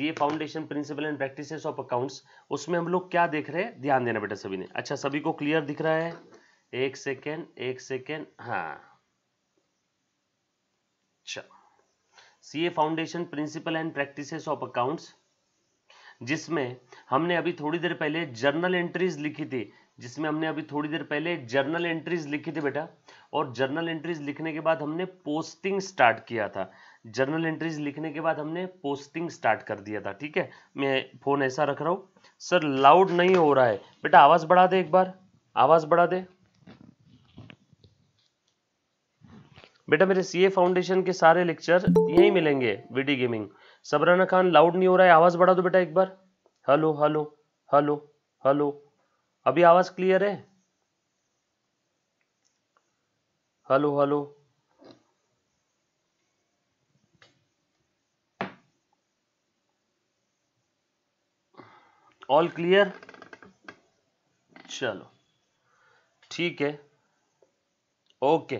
A foundation principle and practices of accounts उसमें हम लोग क्या देख रहे हैं? ध्यान देना बेटा सभी ने। अच्छा सभी को क्लियर दिख रहा है? एक सेकेंड एक सेकेंड हाँ। अच्छा। C A foundation principle and practices of accounts जिसमें हमने अभी थोड़ी देर पहले जर्नल एंट्रीज लिखी थी। जिसमें हमने अभी थोड़ी देर पहले जर्नल एंट्रीज लिखी थी बेटा। और जर्नल एंट्रीज लिखने के बाद हमने पोस्टिंग स्टार्ट किया था। जर्नल एंट्रीज लिखने के बाद हमने पोस्टिंग स्टार्ट कर दिया था, ठीक है? मैं फ़ोन ऐसा रख रहा हूँ। सर लाउड नहीं हो रहा है। बेटा, आवाज़ बढ़ा दे एक बार। आवाज़ बढ़ा दे। बेटा, मेरे सीए फाउंडेशन के सारे लेक्चर यही मिलेंगे VD gaming Sabrana Khan loud नहीं हो रहा है। आवाज़ बढ़ा दो बेटा एक बार। हेलो हेलो हेलो हेलो अभी आवाज़ क्लियर है? Hello hello. ऑल क्लियर चलो। ठीक है। ओके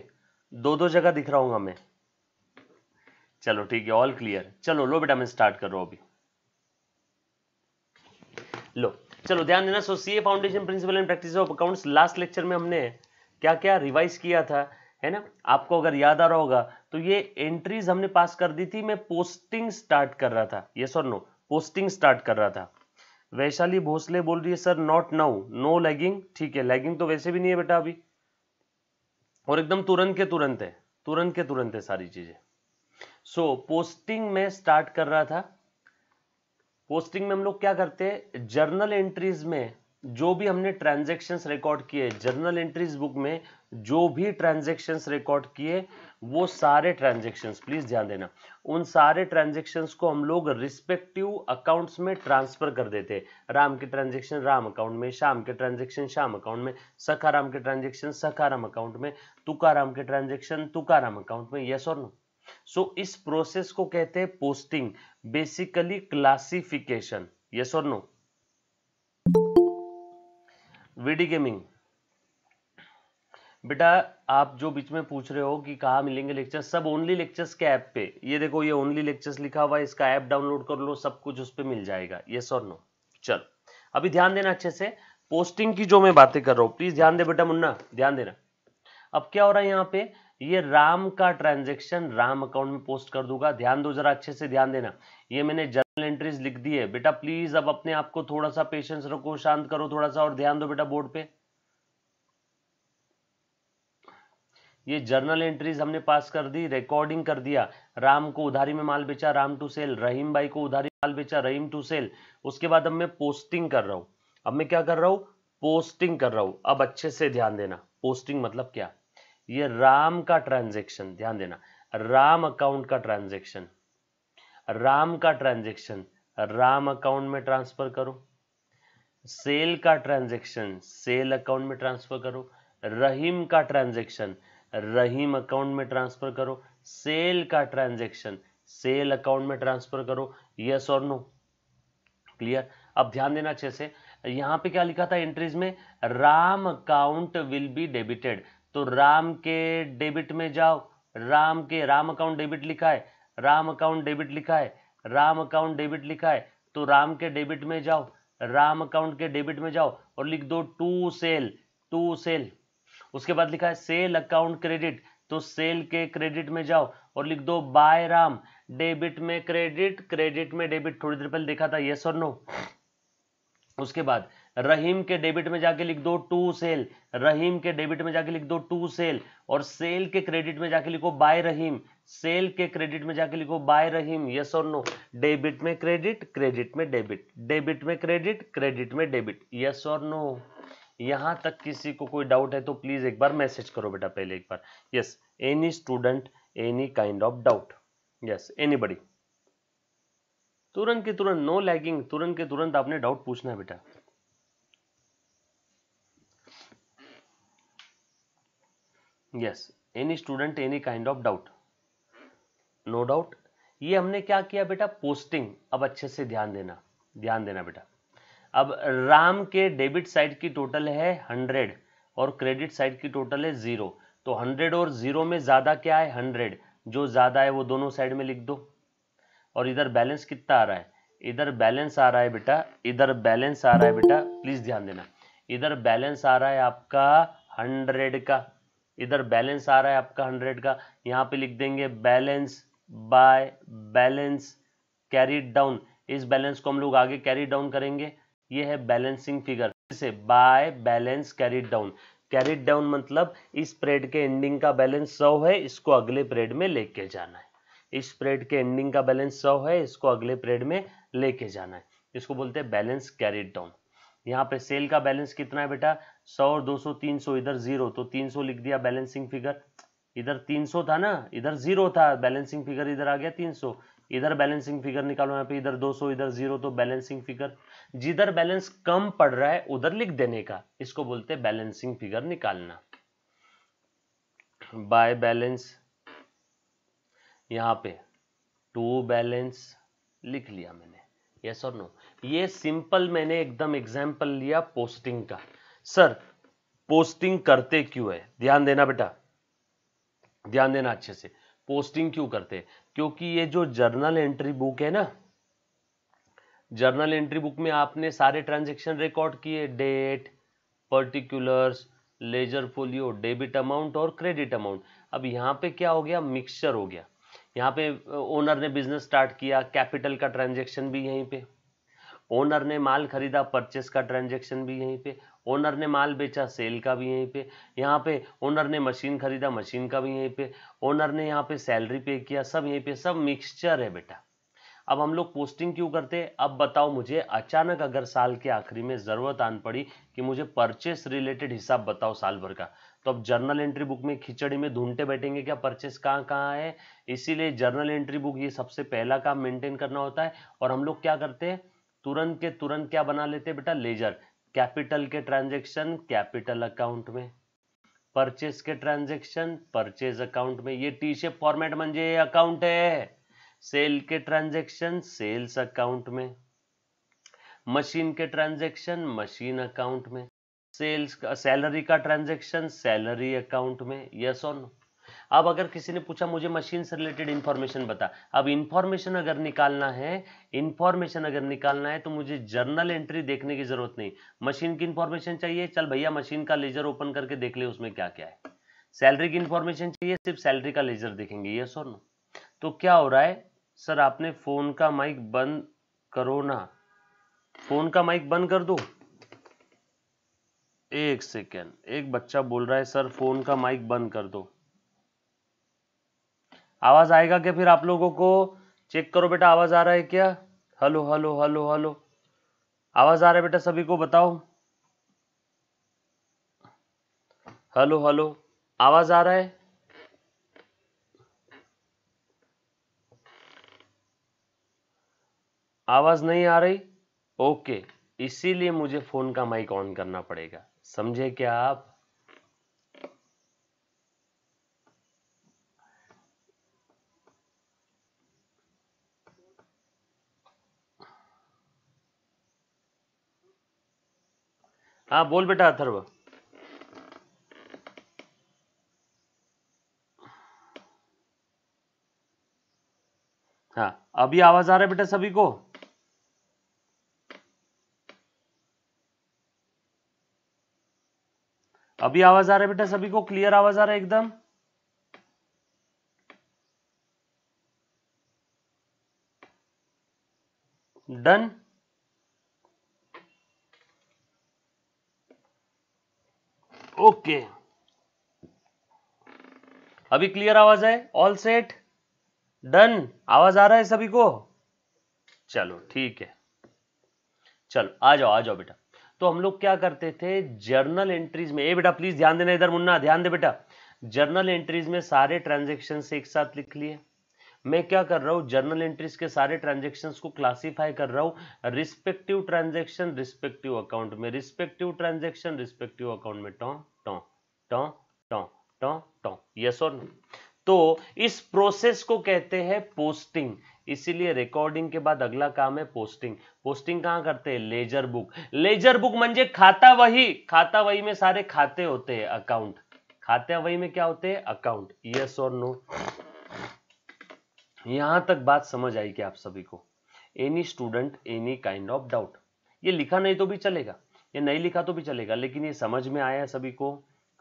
दो दो जगह दिख रहा हूँ मैं चलो, ठीक है। ऑल क्लियर चलो, लो बेटा, मैं स्टार्ट कर रहा हूँ अभी। लो। चलो, ध्यान देना so C foundation principle and practice of accounts last lecture में हमने क्या क्या रिवाइज किया था? है ना? आपको अगर याद आ रहा होगा तो ये एंट्रीज हमने पास कर दी थी मैं पोस्टिंग स्टार्ट कर रहा था। यस और नो पोस्टिंग स्टार्ट कर रहा था। वैशाली भोसले बोल रही है sir not now no lagging ठीक है लैगिंग तो वैसे भी नहीं है बेटा अभी। और एकदम तुरंत के तुरंत है। तुरंत के तुरंत है सारी चीज़ें। सो so, पोस्टिंग में स्टार्ट कर रहा था। पोस्टिंग में हम लोग क्या करते हैं? जर्नल एंट्रीज में जो भी हमने ट्रांजेक्शन्स रिकॉर्ड किए जर्नल एंट्रीज बुक में जो भी ट्रांजेक्शन्स रिकॉर्ड किए, वो सारे ट्रांजेक्शन्स प्लीज़ ध्यान देना। उन सारे ट्रांजेक्शन्स को हम लोग रिस्पेक्टिव अकाउंट्स में ट्रांसफ़र कर देते। राम के ट्रांजेक्शन राम अकाउंट में शाम के ट्रांजेक्शन शाम अकाउंट में, सखाराम के ट्रांजेक्शन सखाराम अकाउंट में, तुकाराम के ट्रांजेक्शन तुकाराम अकाउंट में यस और नो सो इस प्रोसेस को कहते हैं पोस्टिंग बेसिकली क्लासिफिकेशन यस और नो वीडी गेमिंग। बेटा, आप जो बीच में पूछ रहे हो कि कहा मिलेंगे लेक्चर सब ओनली लेक्चर्स के ऐप पे। ये देखो, ये ओनली लेक्चर्स लिखा हुआ है, इसका ऐप डाउनलोड कर लो, सब कुछ उस पर मिल जाएगा। येस और नो चलो, अभी ध्यान देना अच्छे से। पोस्टिंग की जो मैं बातें कर रहा हूँ प्लीज़ ध्यान दे बेटा मुन्ना, ध्यान देना। अब क्या हो रहा है यहाँ पे? ये राम का ट्रांजेक्शन राम अकाउंट में पोस्ट कर दूँगा। ध्यान दो जरा अच्छे से ध्यान देना। ये मैंने जर्नल एंट्रीज लिख दी है। बेटा प्लीज़ अब अपने आप को थोड़ा सा पेशेंस रखो, शांत करो थोड़ा सा और ध्यान दो बेटा बोर्ड पे। ये जर्नल एंट्रीज हमने पास कर दी रिकॉर्डिंग कर दिया। राम को उधारी में माल बेचा, राम टू सेल रहीम भाई को उधारी माल बेचा, रहीम टू सेल उसके बाद अब मैं पोस्टिंग कर रहा हूँ। अब मैं क्या कर रहा हूँ? पोस्टिंग कर रहा हूँ। अब अच्छे से ध्यान देना। पोस्टिंग मतलब क्या? ये राम का ट्रांजेक्शन, ध्यान देना, राम अकाउंट का ट्रांजेक्शन, राम का ट्रांजेक्शन, राम अकाउंट में ट्रांसफ़र करो, सेल का ट्रांजेक्शन, सेल अकाउंट में ट्रांसफ़र करो, रहीम का ट्रांजेक्शन, रहीम अकाउंट में ट्रांसफ़र करो, सेल का ट्रांजेक्शन, सेल अकाउंट में ट्रांसफ़र करो यस और नो क्लियर अब ध्यान देना अच्छे से, यहाँ पे क्या लिखा था एंट्रीज में, Ram account will be debited तो राम के डेबिट में जाओ। राम के, राम अकाउंट डेबिट लिखा है। राम अकाउंट डेबिट लिखा है। राम अकाउंट डेबिट लिखा है। तो राम के डेबिट में जाओ। राम अकाउंट के डेबिट में जाओ और लिख दो टू सेल टू सेल। उसके बाद लिखा है सेल अकाउंट क्रेडिट। तो सेल के क्रेडिट में जाओ और लिख दो बाय राम। डेबिट में क्रेडिट क्रेडिट में डेबिट। थोड़ी देर पहले देखा था यस और नो उसके बाद रहीम के डेबिट में जाके लिख दो टू सेल, रहीम के डेबिट में जाके लिख दो टू सेल, और सेल के क्रेडिट में जाके लिखो बाय रहीम, सेल के क्रेडिट में जाके लिखो बाय रहीम यस और नो डेबिट में क्रेडिट क्रेडिट में डेबिट डेबिट में क्रेडिट क्रेडिट में डेबिट यस और नो यहाँ तक किसी को कोई डाउट है तो प्लीज़ एक बार मैसेज करो बेटा पहले एक बार। Yes any student any kind of doubt yes anybody तुरंत के तुरंत नो लैगिंग तुरंत के तुरंत आपने डाउट पूछना है बेटा। Yes any student any kind of doubt no doubt ये हमने क्या किया बेटा? पोस्टिंग अब अच्छे से ध्यान देना। ध्यान देना बेटा। अब राम के डेबिट साइड की टोटल है हंड्रेड और क्रेडिट साइड की टोटल है ज़ीरो तो हंड्रेड और ज़ीरो में ज़्यादा क्या है? हंड्रेड जो ज़्यादा है वो दोनों साइड में लिख दो। और इधर बैलेंस कितना आ रहा है? इधर बैलेंस आ रहा है बेटा। इधर बैलेंस आ रहा है बेटा। प्लीज़ ध्यान देना। इधर बैलेंस आ रहा है आपका हंड्रेड का। इधर बैलेंस आ रहा है आपका हंड्रेड का, यहाँ पे लिख देंगे balance by balance carried down. इस बैलेंस को हम लोग आगे कैरी डाउन करेंगे। ये है बैलेंसिंग फिगर। से by balance carried down. Carried down मतलब इस परेड के एंडिंग का बैलेंस सौ है, इसको अगले परेड में लेके जाना है। इस परेड के एंडिंग का बैलेंस सौ है, इसको अगले परेड में लेके जाना है। इसको बोलते हैं बैलेंस कैरीड डाउन। यहाँ पे सेल का बैलेंस कितना है बेटा? सौ और दो सौ, तीन सौ, इधर ज़ीरो तो तीन सौ लिख दिया बैलेंसिंग फिगर इधर तीन सौ था ना, इधर ज़ीरो था बैलेंसिंग फिगर इधर आ गया तीन सौ। इधर बैलेंसिंग फिगर निकालो यहाँ पे, इधर 200 इधर ज़ीरो तो बैलेंसिंग फिगर जिधर बैलेंस कम पड़ रहा है, उधर लिख देने का। इसको बोलते हैं बैलेंसिंग फिगर निकालना। बाय बैलेंस यहाँ पे टू बैलेंस लिख लिया मैंने। यस और नो ये सिंपल मैंने एकदम एग्ज़ाम्पल लिया पोस्टिंग का। सर पोस्टिंग करते क्यों है? ध्यान देना बेटा। ध्यान देना अच्छे से। पोस्टिंग क्यों करते? हैं क्योंकि ये जो जर्नल एंट्री बुक है ना जर्नल एंट्री बुक में आपने सारे ट्रांजेक्शन रिकॉर्ड किए date particulars ledger folio debit amount और क्रेडिट अमाउंट अब यहाँ पे क्या हो गया? मिक्सचर हो गया। यहाँ पे ओनर ने बिज़नेस स्टार्ट किया कैपिटल का ट्रांजेक्शन भी यहीं पे। ओनर ने माल खरीदा परचेस का ट्रांजेक्शन भी यहीं पे। ओनर ने माल बेचा सेल का भी यहीं पे। यहाँ पे ओनर ने मशीन खरीदा मशीन का भी यहीं पे। ओनर ने यहाँ पे सैलरी पे किया, सब यहीं पे, सब मिक्सचर है बेटा। अब हम लोग पोस्टिंग क्यों करते हैं? अब बताओ मुझे, अचानक अगर साल के आखिरी में ज़रूरत आन पड़ी कि मुझे परचेस रिलेटेड हिसाब बताओ साल भर का। तो अब जर्नल एंट्री बुक में खिचड़ी में ढूंढते बैठेंगे क्या परचेस कहाँ कहाँ है? इसीलिए जर्नल एंट्री बुक ये सबसे पहला काम मेंटेन करना होता है। और हम लोग क्या करते हैं? तुरंत के तुरंत क्या बना लेते हैं बेटा? लेजर कैपिटल के ट्रांजेक्शन कैपिटल अकाउंट में, परचेस के ट्रांजेक्शन परचेज अकाउंट में। ये टी शेप फॉर्मेट म्हणजे अकाउंट है। सेल के ट्रांजेक्शन सेल्स अकाउंट में। मशीन के ट्रांजेक्शन मशीन अकाउंट में। सेल्स सैलरी का ट्रांजेक्शन सैलरी अकाउंट में। यस और नो अब अगर किसी ने पूछा, मुझे मशीन से रिलेटेड इंफॉर्मेशन बता। अब इंफॉर्मेशन अगर निकालना है इंफॉर्मेशन अगर निकालना है तो मुझे जर्नल एंट्री देखने की ज़रूरत नहीं। मशीन की इंफॉर्मेशन चाहिए, चल भैया मशीन का लेजर ओपन करके देख ले, उसमें क्या क्या है। सैलरी की इंफॉर्मेशन चाहिए, सिर्फ़ सैलरी का लेजर देखेंगे ये सो नो तो क्या हो रहा है? सर, आपने फ़ोन का माइक बंद करो ना। फ़ोन का माइक बंद कर दो। एक सेकेंड, एक बच्चा बोल रहा है, सर फ़ोन का माइक बंद कर दो। आवाज़ आएगा क्या फिर आप लोगों को? चेक करो बेटा, आवाज़ आ रहा है क्या? हेलो हेलो हेलो हेलो आवाज़ आ रहा है बेटा सभी को बताओ। हेलो हेलो आवाज़ आ रहा है? आवाज़ नहीं आ रही? ओके इसीलिए मुझे फ़ोन का माइक ऑन करना पड़ेगा। समझे क्या आप? हाँ बोल बेटा, अथर्व। हाँ अभी आवाज़ आ रहा है बेटा सभी को? अभी आवाज़ आ रहा है बेटा सभी को? क्लियर आवाज़ आ रहा है एकदम? डन ओके अभी क्लियर आवाज़ है? ऑल सेट डन आवाज़ आ रहा है सभी को? चलो, ठीक है। चलो, आ जाओ आ जाओ बेटा। तो हम लोग क्या करते थे? जर्नल एंट्रीज में ए बेटा प्लीज़ ध्यान देना इधर मुन्ना, ध्यान दे बेटा। जर्नल एंट्रीज में सारे ट्रांजेक्शन एक साथ लिख लिए। मैं क्या कर रहा हूँ? जर्नल एंट्रीज के सारे ट्रांजेक्शन को क्लासीफाई कर रहा हूँ। रिस्पेक्टिव ट्रांजेक्शन रिस्पेक्टिव अकाउंट में। रिस्पेक्टिव ट्रांजेक्शन रिस्पेक्टिव अकाउंट में। टॉ टॉ टॉ टॉ टॉ टॉ। यस और नो तो इस प्रोसेस को कहते हैं पोस्टिंग इसीलिए रिकॉर्डिंग के बाद अगला काम है पोस्टिंग पोस्टिंग कहाँ करते हैं? लेजर बुक लेजर बुक म्हणजे खाता वही। खाता वही में सारे खाते होते हैं अकाउंट खाते वही में क्या होते हैं? अकाउंट यस और नो यहाँ तक बात समझ आई कि आप सभी को। Any student any kind of doubt ये लिखा नहीं तो भी चलेगा। ये नहीं लिखा तो भी चलेगा। लेकिन ये समझ में आया सभी को।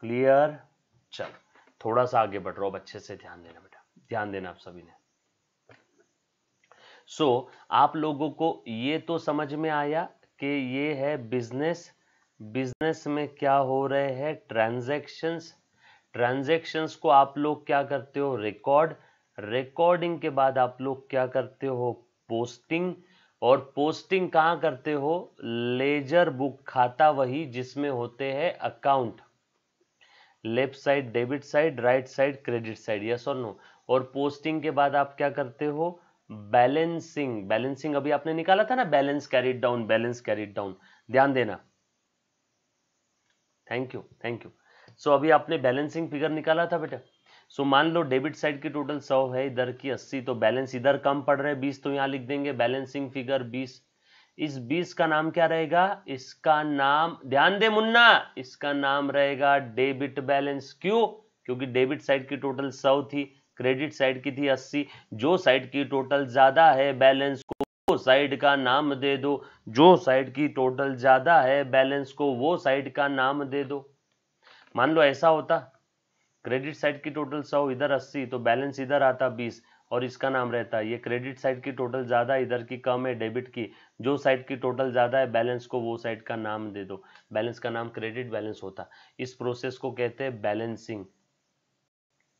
क्लियर चल थोड़ा सा आगे बढ़ रहा हूँ। अच्छे से ध्यान देना बेटा। ध्यान देना आप सभी ने। सो so, आप लोगों को ये तो समझ में आया कि ये है बिज़नेस बिज़नेस में क्या हो रहे हैं? ट्रांजैक्शंस ट्रांजैक्शंस को आप लोग क्या करते हो? रिकॉर्ड रिकॉर्डिंग के बाद आप लोग क्या करते हो? पोस्टिंग और पोस्टिंग कहाँ करते हो? लेजर बुक खाता वही जिसमें होते हैं account left side debit side right side credit side yes और नो और पोस्टिंग के बाद आप क्या करते हो? बैलेंसिंग बैलेंसिंग अभी आपने निकाला था ना? Balance carried down balance carried down ध्यान देना। Thank you thank you so अभी आपने बैलेंसिंग फिगर निकाला था बेटा? सो so, मान लो डेबिट साइड की टोटल सौ है इधर की अस्सी तो बैलेंस इधर कम पड़ रहा है बीस तो यहाँ लिख देंगे बैलेंसिंग फिगर बीस। इस बीस का नाम क्या रहेगा? इसका नाम ध्यान दे मुन्ना इसका नाम रहेगा डेबिट बैलेंस क्यों? क्योंकि डेबिट साइड की टोटल सौ थी क्रेडिट साइड की थी अस्सी। जो साइड की टोटल ज़्यादा है बैलेंस को वो साइड का नाम दे दो। जो साइड की टोटल ज़्यादा है बैलेंस को वो साइड का नाम दे दो। मान लो ऐसा होता क्रेडिट साइड की टोटल सौ, इधर अस्सी तो बैलेंस इधर आता बीस, और इसका नाम रहता है। ये क्रेडिट साइड की टोटल ज़्यादा, इधर की कम है, डेबिट की, जो साइड की टोटल ज़्यादा है, बैलेंस को वो साइड का नाम दे दो। बैलेंस का नाम क्रेडिट बैलेंस होता इस प्रोसेस को कहते हैं बैलेंसिंग।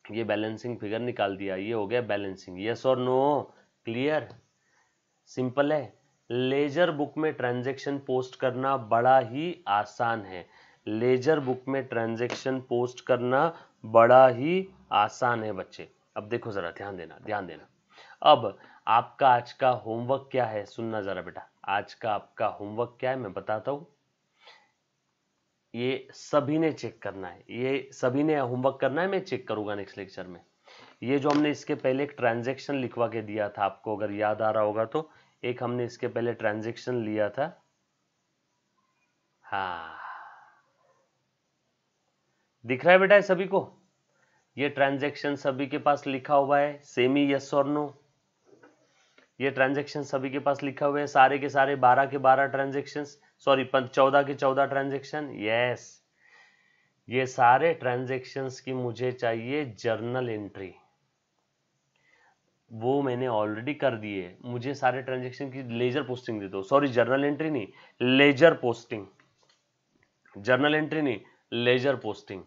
ये बैलेंसिंग फिगर निकाल दिया, ये हो गया बैलेंसिंग। यस और नो, क्लियर? सिंपल है। लेजर बुक में ट्रांजेक्शन पोस्ट करना बड़ा ही आसान है। लेजर बुक में ट्रांजेक्शन पोस्ट करना बड़ा ही आसान है बच्चे। अब देखो जरा, ध्यान देना ध्यान देना। अब आपका आज का होमवर्क क्या है सुनना जरा बेटा। आज का आपका होमवर्क क्या है मैं बताता हूँ। ये सभी ने चेक करना है। ये सभी ने होमवर्क करना है, मैं चेक करूँगा नेक्स्ट लेक्चर में। ये जो हमने इसके पहले एक ट्रांजेक्शन लिखवा के दिया था आपको, अगर याद आ रहा होगा तो। एक हमने इसके पहले ट्रांजेक्शन लिया था। हाँ। दिख रहा है बेटा है सभी को? ये ट्रांजेक्शन सभी के पास लिखा हुआ है सेमी यस और नो ये ट्रांजेक्शन सभी के पास लिखा हुआ है, सारे के सारे, बारह के बारह ट्रांजेक्शन सॉरी चौदह के चौदह ट्रांजेक्शन यस ये सारे ट्रांजेक्शन की मुझे चाहिए जर्नल एंट्री वो मैंने ऑलरेडी कर दिए मुझे सारे ट्रांजेक्शन की लेजर पोस्टिंग दे दो। सॉरी जर्नल एंट्री नहीं लेजर पोस्टिंग जर्नल एंट्री नहीं लेजर पोस्टिंग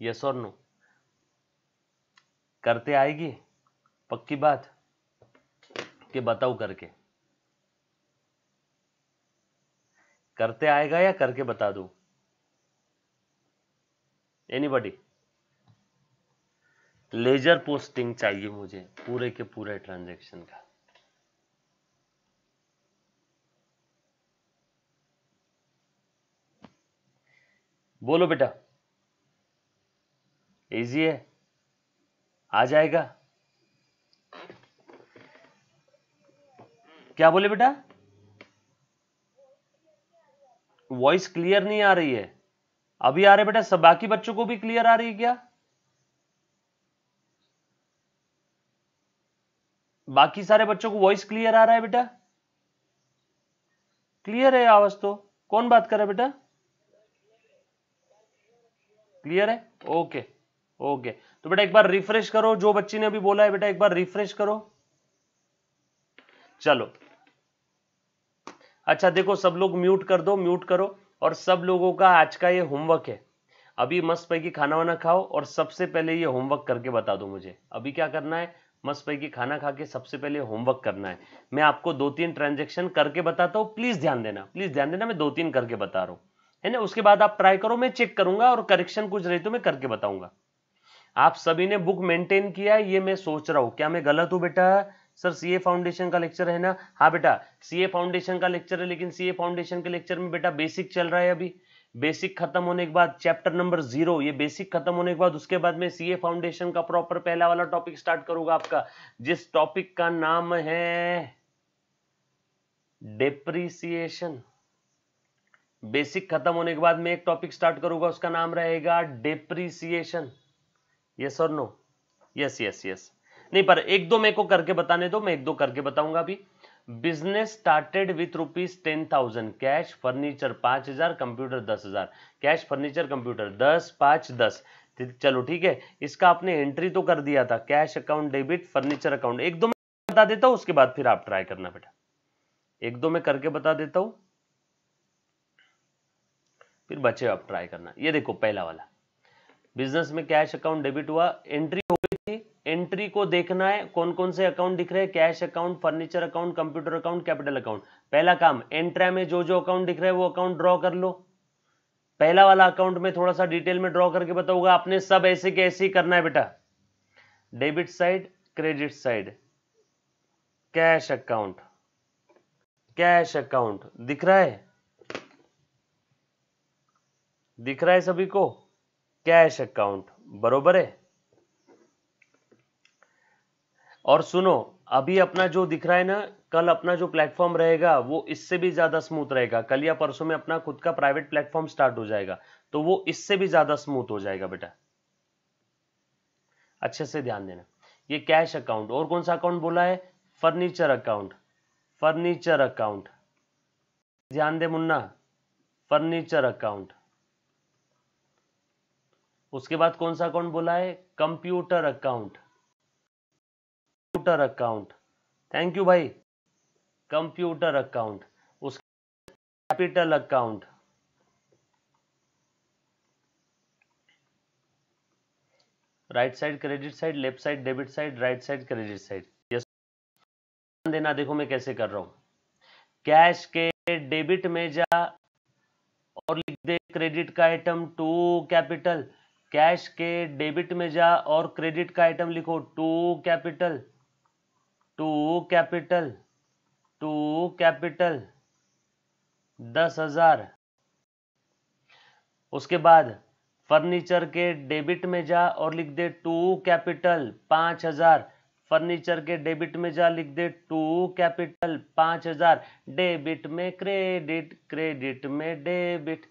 यस और नो करते आएगी? पक्की बात? कि बताओ करके? करते आएगा या करके बता दू? एनीबडी लेजर पोस्टिंग चाहिए मुझे, पूरे के पूरे ट्रांजैक्शन का। बोलो बेटा। इजी है। आ जाएगा। क्या बोले बेटा? वॉइस क्लियर नहीं आ रही है। अभी आ रहे बेटा, सब बाकी बच्चों को भी क्लियर आ रही है क्या? बाकी सारे बच्चों को वॉइस क्लियर आ रहा है बेटा? क्लियर है आवाज़ तो। कौन बात कर रहा है बेटा? क्लियर है? ओके ओके तो बेटा एक बार रिफ्रेश करो, जो बच्ची ने अभी बोला है बेटा, एक बार रिफ्रेश करो। चलो। अच्छा देखो, सब लोग म्यूट कर दो म्यूट करो, और सब लोगों का आज का ये होमवर्क है। अभी मस्त पैकी खाना वाना खाओ, और सबसे पहले ये होमवर्क करके बता दो मुझे। अभी क्या करना है? मस्त पैकी खाना खा के सबसे पहले होमवर्क करना है। मैं आपको दो तीन ट्रांजेक्शन करके बताता हूँ प्लीज़ ध्यान देना। प्लीज़ ध्यान देना, मैं दो तीन करके बता रहा हूँ। है ना? उसके बाद आप ट्राई करो, मैं चेक करूँगा, और करेक्शन कुछ रही तो मैं करके बताऊँगा। आप सभी ने बुक मेंटेन किया है, ये मैं सोच रहा हूँ। क्या मैं गलत हूँ बेटा? सर सीए फाउंडेशन का लेक्चर है ना? हाँ बेटा सीए फाउंडेशन का लेक्चर है, लेकिन सीए फाउंडेशन के लेक्चर में बेटा बेसिक चल रहा है अभी। बेसिक खत्म होने के बाद चैप्टर नंबर ज़ीरो ये बेसिक खत्म होने के बाद उसके बाद में सीए फाउंडेशन का प्रॉपर पहला वाला टॉपिक स्टार्ट करूँगा आपका। जिस टॉपिक का नाम है डेप्रीसिएशन बेसिक खत्म होने के बाद में एक टॉपिक स्टार्ट करूँगा, उसका नाम रहेगा डेप्रीसिएशन यस और नो यस यस यस नहीं, पर एक दो मेरे को करके बताने दो, मैं एक दो करके बताऊँगा अभी। Business started with rupees ten thousand cash furniture पाँच हज़ार कंप्यूटर दस हज़ार। कैश फर्नीचर कंप्यूटर दस, पाँच, दस। चलो, ठीक है। इसका आपने एंट्री तो कर दिया था cash account debit furniture account एक दो में बता देता हूँ, उसके बाद फिर आप ट्राई करना बेटा। एक दो में करके बता देता हूँ, फिर बचे आप ट्राई करना। ये देखो, पहला वाला। बिज़नेस में कैश अकाउंट डेबिट हुआ, एंट्री हो गई थी। एंट्री को देखना है कौन कौन से अकाउंट दिख रहे हैं। Cash account, furniture account, computer account, capital account. पहला काम, एंट्रा में जो जो अकाउंट दिख रहे हैं, वो अकाउंट ड्रॉ कर लो। पहला वाला अकाउंट में थोड़ा सा डिटेल में ड्रॉ करके बताऊँगा, आपने सब ऐसे के ऐसे ही करना है बेटा। Debit side, credit side. Cash account cash account, दिख रहा है? दिख रहा है सभी को? कैश अकाउंट, बरोबर है? और सुनो, अभी अपना जो दिख रहा है ना, कल अपना जो प्लेटफॉर्म रहेगा, वो इससे भी ज़्यादा स्मूथ रहेगा। कल या परसों में अपना खुद का प्राइवेट प्लेटफॉर्म स्टार्ट हो जाएगा। तो वो इससे भी ज़्यादा स्मूथ हो जाएगा बेटा। अच्छे से ध्यान देना। ये कैश अकाउंट और कौन सा अकाउंट बोला है? फर्नीचर अकाउंट फर्नीचर अकाउंट ध्यान दे मुन्ना। फर्नीचर अकाउंट उसके बाद कौन सा अकाउंट बोला है? Computer account. Computer account. Thank you भाई। Computer account. उस capital account. Right side credit side left side debit side right side credit side yes देना, देखो मैं कैसे कर रहा हूँ। कैश के डेबिट में जा और लिख दे क्रेडिट का आइटम टू कैपिटल कैश के डेबिट में जा और क्रेडिट का आइटम लिखो। To capital to capital to capital, दस हज़ार। उसके बाद फर्नीचर के डेबिट में जा और लिख दे टू कैपिटल, पाँच हज़ार। फर्नीचर के डेबिट में जा, लिख दे टू कैपिटल, पाँच हज़ार। डेबिट में क्रेडिट क्रेडिट में डेबिट।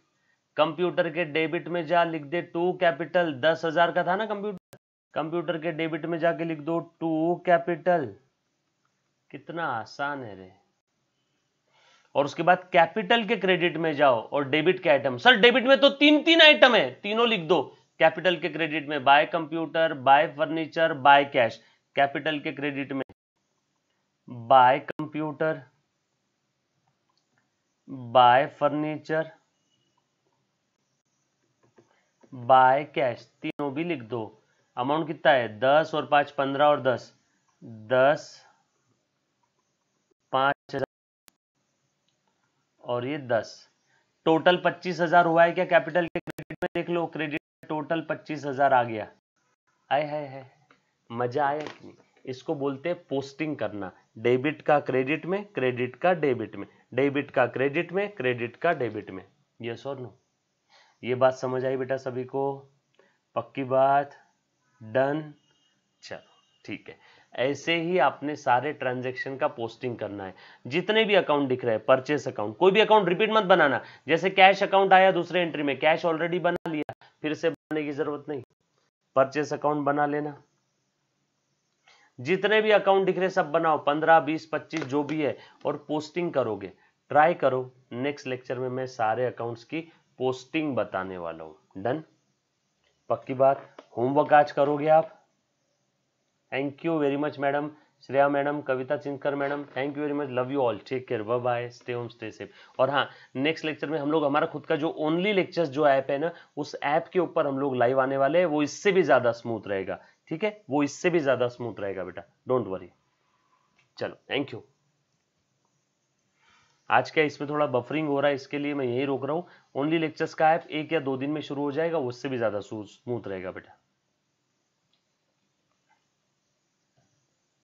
कंप्यूटर के डेबिट में जा लिख दे टू कैपिटल, दस हज़ार का था ना कंप्यूटर? कंप्यूटर के डेबिट में जाके लिख दो टू कैपिटल। कितना आसान है रे। और उसके बाद कैपिटल के क्रेडिट में जाओ और डेबिट के आइटम। सर, डेबिट में तो तीन तीन आइटम है। तीनों लिख दो। कैपिटल के क्रेडिट में by computer, by furniture, by cash. Capital के क्रेडिट में by computer, by furniture by cash तीनों भी लिख दो। अमाउंट कितना है? दस और पाँच पंद्रह और दस। दस पाँच हज़ार और ये दस। टोटल पच्चीस हज़ार हुआ है क्या कैपिटल के क्रेडिट में? देख लो क्रेडिट टोटल पच्चीस हज़ार आ गया। आए है, है मज़ा आया कि नहीं? इसको बोलते हैं पोस्टिंग करना। डेबिट का क्रेडिट में क्रेडिट का डेबिट में। डेबिट का क्रेडिट में क्रेडिट का डेबिट में। यस और नो ये बात समझ आई बेटा सभी को? पक्की बात? डन? चलो, ठीक है। ऐसे ही आपने सारे ट्रांजेक्शन का पोस्टिंग करना है। जितने भी अकाउंट दिख रहे हैं, परचेस अकाउंट, कोई भी अकाउंट रिपीट मत बनाना। जैसे कैश अकाउंट आया दूसरे एंट्री में, कैश ऑलरेडी बना लिया, फिर से बनाने की ज़रूरत नहीं। परचेस अकाउंट बना लेना। जितने भी अकाउंट दिख रहे सब बनाओ। पंद्रह, बीस, पच्चीस, जो भी है, और पोस्टिंग करोगे। ट्राई करो। नेक्स्ट लेक्चर में मैं सारे अकाउंट्स की पोस्टिंग बताने वाला हूँ। डन पक्की बात? होमवर्क आज करोगे आप? Thank you very much madam Shreya madam Kavita Chinkar madam thank you very much love you all take care bye bye stay home stay safe और हाँ नेक्स्ट लेक्चर में हम लोग, हमारा खुद का जो ओनली लेक्चर्स जो ऐप है ना, उस ऐप के ऊपर हम लोग लाइव आने वाले हैं। वो इससे भी ज़्यादा स्मूथ रहेगा। ठीक है? वो इससे भी ज़्यादा स्मूथ रहेगा बेटा। डोंट वरी चलो थैंक यू आज क्या इसमें थोड़ा बफरिंग हो रहा है, इसके लिए मैं यही रोक रहा हूँ। ओनली लेक्चर्स का ऐप एक या दो दिन में शुरू हो जाएगा उससे भी ज़्यादा स्मूथ रहेगा बेटा।